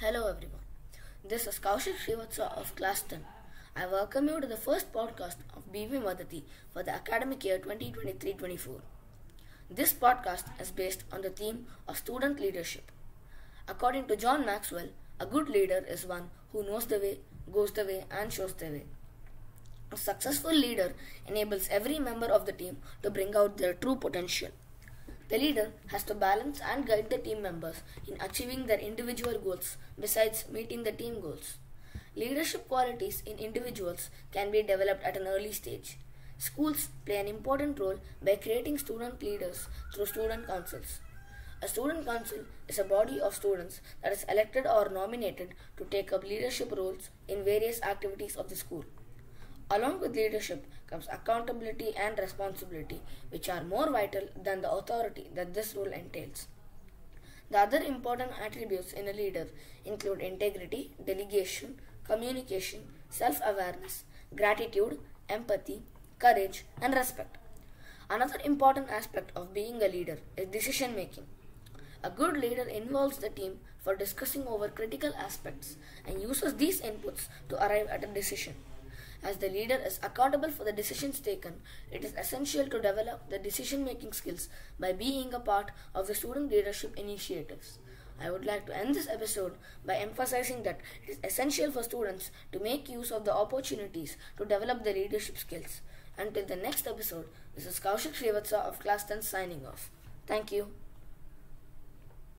Hello everyone. This is Kaushik Srivatsa of Class 10. I welcome you to the first podcast of BV Madati for the academic year 2023-24. This podcast is based on the theme of student leadership. According to John Maxwell, a good leader is one who knows the way, goes the way and shows the way. A successful leader enables every member of the team to bring out their true potential. The leader has to balance and guide the team members in achieving their individual goals besides meeting the team goals. Leadership qualities in individuals can be developed at an early stage. Schools play an important role by creating student leaders through student councils. A student council is a body of students that is elected or nominated to take up leadership roles in various activities of the school. Along with leadership comes accountability and responsibility, which are more vital than the authority that this role entails. The other important attributes in a leader include integrity, delegation, communication, self awareness, gratitude, empathy, courage, and respect. Another important aspect of being a leader is decision making. A good leader involves the team for discussing over critical aspects and uses these inputs to arrive at a decision. As the leader is accountable for the decisions taken, it is essential to develop the decision making skills by being a part of the student leadership initiatives. I would like to end this episode by emphasizing that it is essential for students to make use of the opportunities to develop their leadership skills. Until the next episode, this is Kaushik Srivatsa of Class 10 signing off. Thank you.